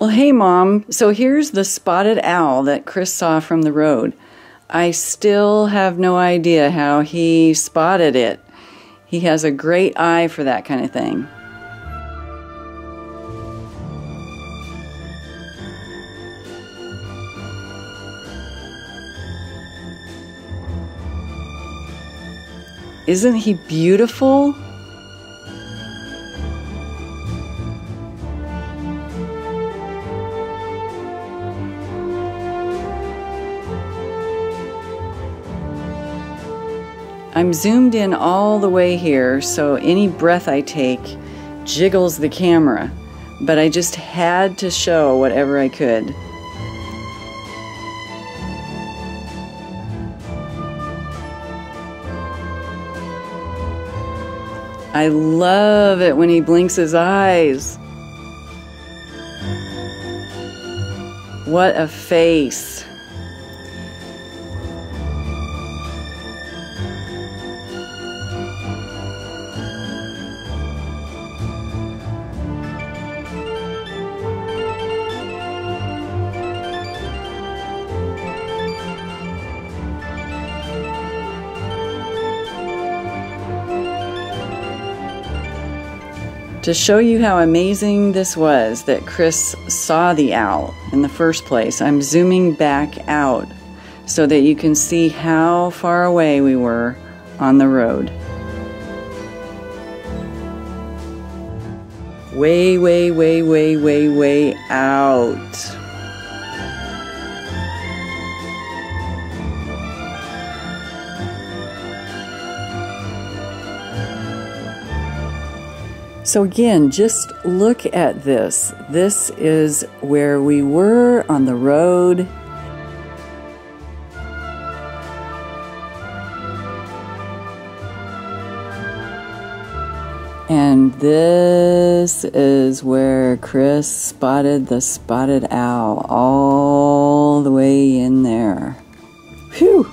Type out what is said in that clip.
Well, hey, Mom. So here's the spotted owl that Chris saw from the road. I still have no idea how he spotted it. He has a great eye for that kind of thing. Isn't he beautiful? I'm zoomed in all the way here, so any breath I take jiggles the camera, but I just had to show whatever I could. I love it when he blinks his eyes. What a face. To show you how amazing this was that Chris saw the owl in the first place, I'm zooming back out so that you can see how far away we were on the road. Way, way, way, way, way, way out. So, again, just look at this. This is where we were on the road. And this is where Chris spotted the spotted owl all the way in there. Phew!